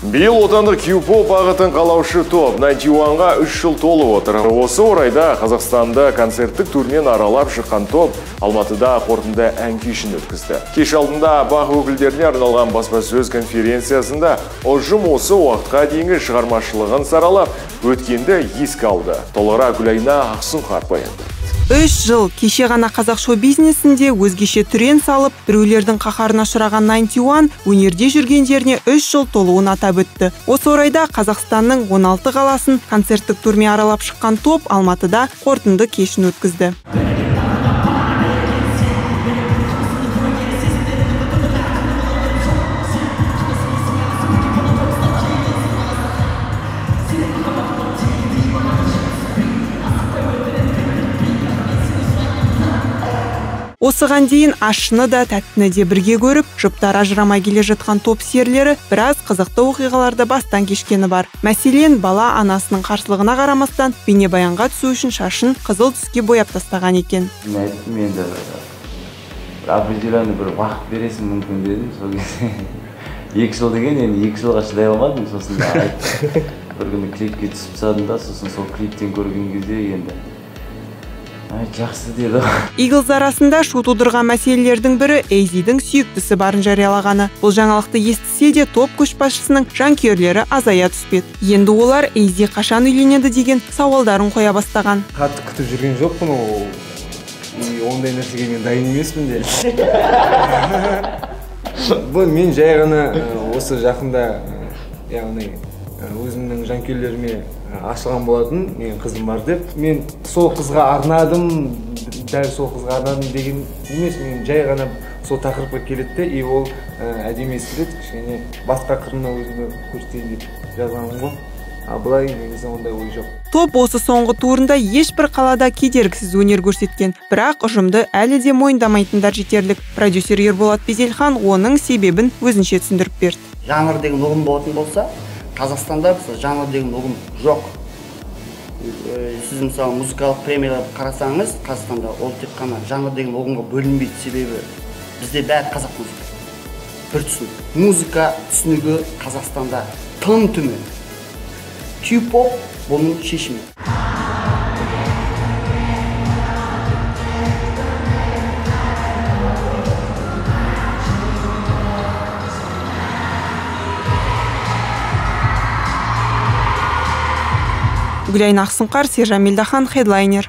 Биыл отандық Q-pop бағытын қалаушы топ 91-ға 3 жыл толып отыр. Осы орайда Қазақстанда концерттік турмен аралап шыққан топ Алматыда қорытынды ән кешін өткізді. Кеш алдында бақ өкілдеріне арналған баспасөз конференциясында ұжым осы уақытқа дейінгі шығармашылығын саралап, өткенді еске алды. Толығырақ Гүлайна Ақсұңқар баяндады үш жыл кеше ғана қазақ шоу бизнесінде өзгеше түрен салып біреулердің қаһарына ұшыраған 91 өнерде жүргендеріне үш жыл толуын атап өтті. Осы орайда қазақстанның 16 қаласын концерттік турмен аралап шыққан топ алматыда қорытынды кешін өткізді. Осыған дейін ащыны да тәттіні де бірге көріп жұптары ажырамай келе жатқан топ серілері біраз қызықты оқиғаларды бастан кешкені бар. Мәселен бала анасының қарсылығына қарамастан бейнебаянға түсу үшін шашын қызыл түске бояп тастаған екен. Мен айттым енді бір определенный бір уақыт бересің мүмкін дедім сол кезде екі жыл деген енді екі жылға шыдай алмадым сосын бір күні клипке түсіп тастадым да сосын сол клиптен көрген кезде енді жақсы деді. Иглз арасында шу тудырған мәселелердің бірі эйзидің сүйіктісі барын жариялағаны. Бұл жаңалықты естісе де топ көшбасшысының жанкүйерлері азая түспеді енді олар эйзи қашан үйленеді деген сауалдарын қоя бастаған. Қатты күтіп жүрген жоқпын ол. Ондай нәрсеге мен дайын емеспін де. Бұл мен жай ғана осы жақында яғни өзімнің жанкүйерлеріме ашылған болатын менің қызым бар деп мен сол қызға арнадым дәл сол қызға арнадым деген емес мен жай ғана сол тақырыпқа келеді де и ол әдемі естіледі кішкене басқа қырына өзімді көрсетейін деп жазғаным ғой. А былай негізі ондай ой жоқ. Топ осы соңғы турында ешбір қалада кедергісіз өнер көрсеткен бірақ ұжымды әлі де мойындамайтындар жетерлік. Продюсер ерболат безелхан оның себебін өзінше түсіндіріп берді. Жанр деген ұғым болатын болса қазақстанда жанр деген ұғым жоқ. Сіз мысалы музыкалық премияларды қарасаңыз қазақстанда ол тек қана жанр деген ұғымға бөлінбейді себебі бізде бәрі қазақ музыка. Бір түсінік музыка түсінігі қазақстанда тым төмен. Кю поп бұның шешімі. Гүлайна ақсұңқар сержан мелдахан хедлайнер